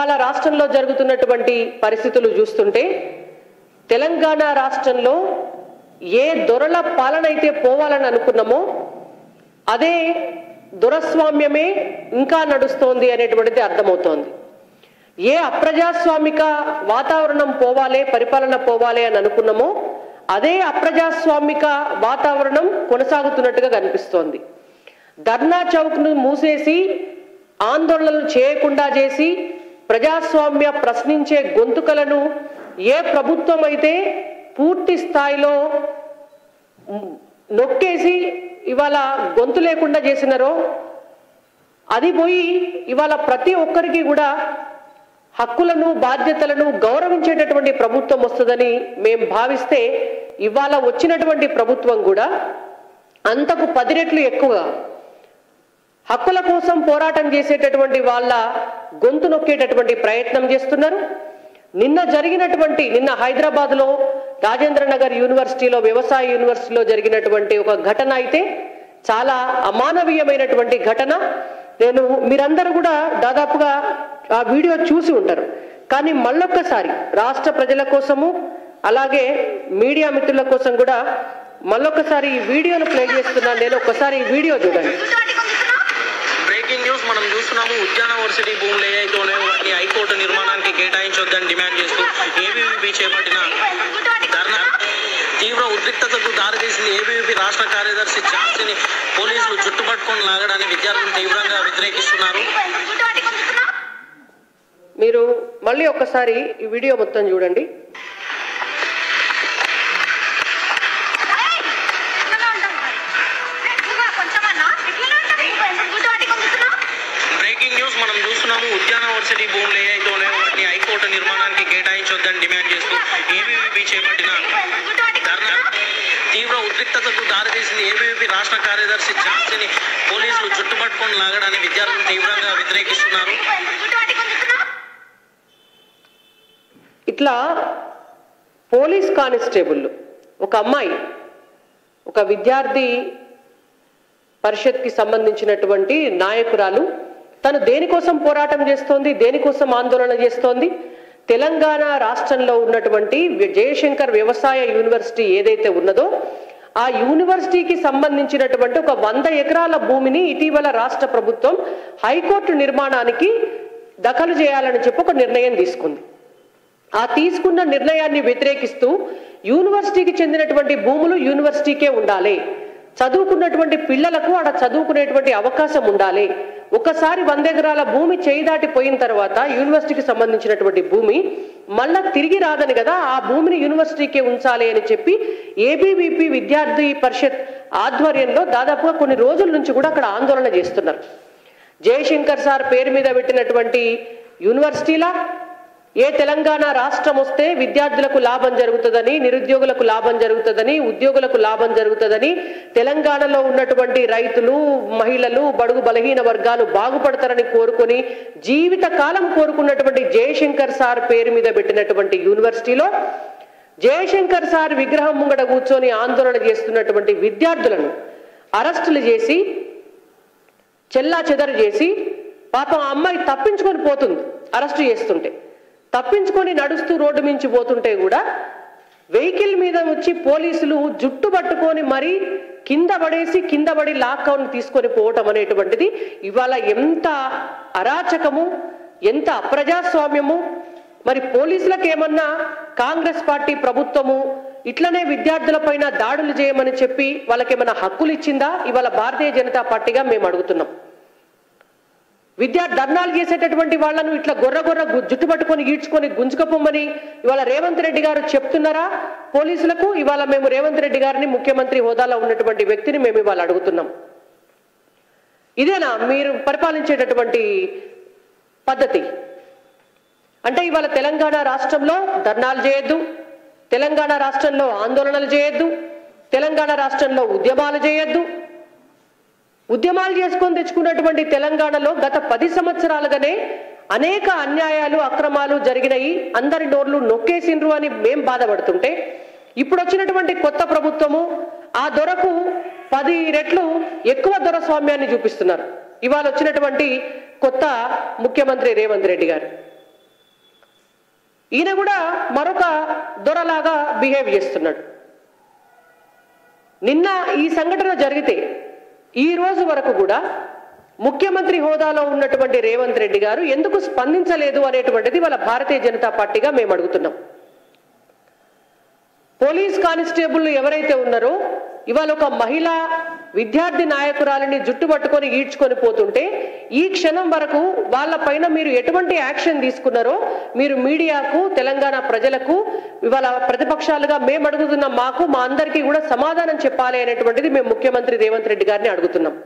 ఇవాళ రాష్ట్రంలో జరుగుతున్నటువంటి పరిస్థితులు చూస్తుంటే తెలంగాణ రాష్ట్రంలో ఏ దొరల పాలన అయితే పోవాలని అనుకున్నామో అదే దొరస్వామ్యమే ఇంకా నడుస్తోంది అనేటువంటిది అర్థమవుతోంది. ఏ అప్రజాస్వామిక వాతావరణం పోవాలే పరిపాలన పోవాలే అని అనుకున్నామో అదే అప్రజాస్వామిక వాతావరణం కొనసాగుతున్నట్టుగా కనిపిస్తోంది. ధర్నా చౌక్ను మూసేసి ఆందోళనలు చేయకుండా చేసి ప్రజాస్వామ్య ప్రశ్నించే గొంతుకలను ఏ ప్రభుత్వం అయితే పూర్తి స్థాయిలో నొక్కేసి ఇవాళ గొంతు లేకుండా చేసినారో అది పోయి ఇవాళ ప్రతి ఒక్కరికి కూడా హక్కులను బాధ్యతలను గౌరవించేటటువంటి ప్రభుత్వం వస్తుందని మేము భావిస్తే ఇవాళ వచ్చినటువంటి ప్రభుత్వం కూడా అంతకు పది రెట్లు ఎక్కువగా హక్కుల కోసం పోరాటం చేసేటటువంటి వాళ్ళ గొంతు నొక్కేటటువంటి ప్రయత్నం చేస్తున్నారు. నిన్న జరిగినటువంటి నిన్న హైదరాబాద్లో రాజేంద్ర నగర్ యూనివర్సిటీలో వ్యవసాయ యూనివర్సిటీలో జరిగినటువంటి ఒక ఘటన అయితే చాలా అమానవీయమైనటువంటి ఘటన. నేను మీరందరూ కూడా దాదాపుగా ఆ వీడియో చూసి ఉంటారు. కానీ మళ్ళొక్కసారి రాష్ట్ర ప్రజల కోసము అలాగే మీడియా మిత్రుల కోసం కూడా మళ్ళొక్కసారి ఈ వీడియోను ప్లే చేస్తున్నాను నేను ఒక్కసారి ఈ వీడియో చూడండి. రోజు మనం చూస్తున్నాము ఉద్యాన వర్సిటీ భూములు ఏవైతే వాటిని హైకోర్టు నిర్మాణానికి కేటాయించొద్దని డిమాండ్ చేస్తూ ఏబీవీపీ చేపట్టిన ధర్నా తీవ్ర ఉద్రిక్తతకు దారితీసింది ఏబీవీపీ రాష్ట్ర కార్యదర్శి ఛాన్సీని పోలీసులు చుట్టుపట్టుకొని లాగడాన్ని విద్యార్థులు తీవ్రంగా వ్యతిరేకిస్తున్నారు. మీరు మళ్ళీ ఒక్కసారి ఈ వీడియో మొత్తం చూడండి. రోజు మనం చూస్తున్నాము ఉద్యాన వర్సిటీ భూములు ఏవైతే ఉన్నాయో వాటిని హైకోర్టు నిర్మాణానికి కేటాయించొద్దని డిమాండ్ చేస్తూ ఏబీవీపీ చేపట్టిన ధర్నా తీవ్ర ఉద్రిక్తతకు దారితీసింది ఏబీవీపీ రాష్ట్ర కార్యదర్శి ఛాన్సీని పోలీసులు చుట్టుపట్టుకొని లాగడాన్ని విద్యార్థులు తీవ్రంగా వ్యతిరేకిస్తున్నారు. ఇట్లా పోలీస్ కానిస్టేబుల్ ఒక అమ్మాయి ఒక విద్యార్థి పరిషత్కి సంబంధించినటువంటి నాయకురాలు తను దేనికోసం పోరాటం చేస్తోంది దేనికోసం ఆందోళన చేస్తోంది? తెలంగాణ రాష్ట్రంలో ఉన్నటువంటి జయశంకర్ వ్యవసాయ యూనివర్సిటీ ఏదైతే ఉన్నదో ఆ యూనివర్సిటీకి సంబంధించినటువంటి ఒక వంద ఎకరాల భూమిని ఇటీవల రాష్ట్ర ప్రభుత్వం హైకోర్టు నిర్మాణానికి దఖలు చేయాలని చెప్పి ఒక నిర్ణయం తీసుకుంది. ఆ తీసుకున్న నిర్ణయాన్ని వ్యతిరేకిస్తూ యూనివర్సిటీకి చెందినటువంటి భూములు యూనివర్సిటీకే ఉండాలి. చదువుకున్నటువంటి పిల్లలకు ఆడ చదువుకునేటువంటి అవకాశం ఉండాలి. ఒకసారి వంద ఎకరాల భూమి చేయి దాటిపోయిన తర్వాత యూనివర్సిటీకి సంబంధించినటువంటి భూమి మళ్ళా తిరిగి రాదని కదా ఆ భూమిని యూనివర్సిటీకే ఉంచాలి అని చెప్పి ఏబీవీపీ విద్యార్థి పరిషత్ ఆధ్వర్యంలో దాదాపుగా కొన్ని రోజుల నుంచి కూడా అక్కడ ఆందోళన చేస్తున్నారు. జయశంకర్ సార్ పేరు మీద పెట్టినటువంటి యూనివర్సిటీలా ఏ తెలంగాణ రాష్ట్రం వస్తే విద్యార్థులకు లాభం జరుగుతుందని నిరుద్యోగులకు లాభం జరుగుతుందని ఉద్యోగులకు లాభం జరుగుతుందని తెలంగాణలో ఉన్నటువంటి రైతులు మహిళలు బడుగు బలహీన వర్గాలు బాగుపడతారని కోరుకుని జీవిత కాలం కోరుకున్నటువంటి జయశంకర్ సార్ పేరు మీద పెట్టినటువంటి యూనివర్సిటీలో జయశంకర్ సార్ విగ్రహం ముంగట కూర్చొని ఆందోళన చేస్తున్నటువంటి విద్యార్థులను అరెస్టులు చేసి చెల్లా చెదరు చేసి పాపం అమ్మాయి తప్పించుకొని పోతుంది అరెస్టు చేస్తుంటే. తప్పించుకొని నడుస్తూ రోడ్డు మించి పోతుంటే కూడా వెహికల్ మీద వచ్చి పోలీసులు జుట్టు పట్టుకొని మరీ కింద పడేసి కింద పడి లాక్డౌన్ తీసుకొని పోవటం అనేటువంటిది ఇవాళ ఎంత అరాచకము ఎంత అప్రజాస్వామ్యము. మరి పోలీసులకు ఏమన్నా కాంగ్రెస్ పార్టీ ప్రభుత్వము ఇట్లనే విద్యార్థులపైన దాడులు చేయమని చెప్పి వాళ్ళకేమైనా హక్కులు ఇచ్చిందా ఇవాళ భారతీయ జనతా పార్టీగా మేము అడుగుతున్నాం విద్యా ధర్నాలు చేసేటటువంటి వాళ్ళను ఇట్లా గొర్ర గొర్ర జుట్టు పట్టుకొని ఈడ్చుకొని గుంజుకపోమ్మని ఇవాళ రేవంత్ రెడ్డి గారు చెప్తున్నారా? పోలీసులకు ఇవాళ మేము రేవంత్ రెడ్డి గారిని ముఖ్యమంత్రి హోదాలో ఉన్నటువంటి వ్యక్తిని మేము ఇవాళ అడుగుతున్నాం. ఇదేనా మీరు పరిపాలించేటటువంటి పద్ధతి? అంటే ఇవాళ తెలంగాణ రాష్ట్రంలో ధర్నాలు చేయొద్దు తెలంగాణ రాష్ట్రంలో ఆందోళనలు చేయొద్దు తెలంగాణ రాష్ట్రంలో ఉద్యమాలు చేయొద్దు ఉద్యమాలు చేసుకొని తెచ్చుకున్నటువంటి తెలంగాణలో గత పది సంవత్సరాలుగానే అనేక అన్యాయాలు అక్రమాలు జరిగినాయి. అందరి నోర్లు నొక్కేసిండ్రు అని మేం బాధపడుతుంటే ఇప్పుడు వచ్చినటువంటి కొత్త ప్రభుత్వము ఆ దొరకు పది రెట్లు ఎక్కువ దొరస్వామ్యాన్ని చూపిస్తున్నారు. ఇవాళ వచ్చినటువంటి కొత్త ముఖ్యమంత్రి రేవంత్ రెడ్డి గారు. ఈయన కూడా మరొక దొరలాగా బిహేవ్ చేస్తున్నాడు. నిన్న ఈ సంఘటన జరిగితే ఈ రోజు వరకు కూడా ముఖ్యమంత్రి హోదాలో ఉన్నటువంటి రేవంత్ రెడ్డి గారు ఎందుకు స్పందించలేదు అనేటువంటిది వాళ్ళ భారతీయ జనతా పార్టీగా మేము అడుగుతున్నాం. పోలీస్ కానిస్టేబుల్ ఎవరైతే ఉన్నారో ఇవాళ ఒక మహిళా విద్యార్థి నాయకురాలిని జుట్టు పట్టుకొని ఈడ్చుకొని పోతుంటే ఈ క్షణం వరకు వాళ్ళ పైన మీరు ఎటువంటి యాక్షన్ తీసుకున్నారో మీరు మీడియాకు తెలంగాణ ప్రజలకు ఇవాళ ప్రతిపక్షాలుగా మేము అడుగుతున్న మాకు మా అందరికీ కూడా సమాధానం చెప్పాలి అనేటువంటిది మేము ముఖ్యమంత్రి రేవంత్ రెడ్డి గారిని అడుగుతున్నాం.